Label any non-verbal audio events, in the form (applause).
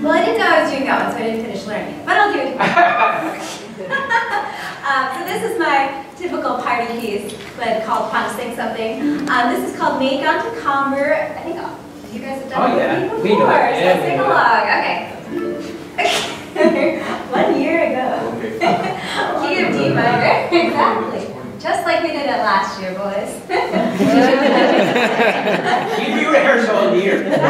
Well, I didn't know I was doing that one, so I didn't finish learning it, but I'll do it. (laughs) uh, so this is my typical party piece, but called "Punching Something. Um, this is called Maid Going to Comber. I think oh, you guys have done Oh, yeah. We before, know it. Yeah, so sing along. Okay. (laughs) One year ago. Key of D minor, exactly. Just like we did it last year, boys. You do rehearsal all year. (laughs)